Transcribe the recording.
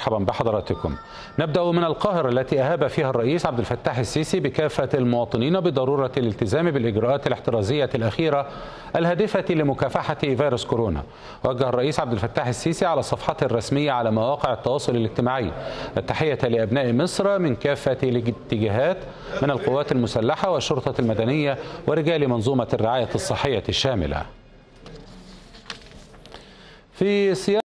مرحبا بحضراتكم. نبدأ من القاهرة التي أهاب فيها الرئيس عبد الفتاح السيسي بكافة المواطنين بضرورة الالتزام بالإجراءات الاحترازية الأخيرة الهادفة لمكافحة فيروس كورونا. وجه الرئيس عبد الفتاح السيسي على صفحته الرسمية على مواقع التواصل الاجتماعي. التحية لأبناء مصر من كافة الاتجاهات من القوات المسلحة والشرطة المدنية ورجال منظومة الرعاية الصحية الشاملة. في سياق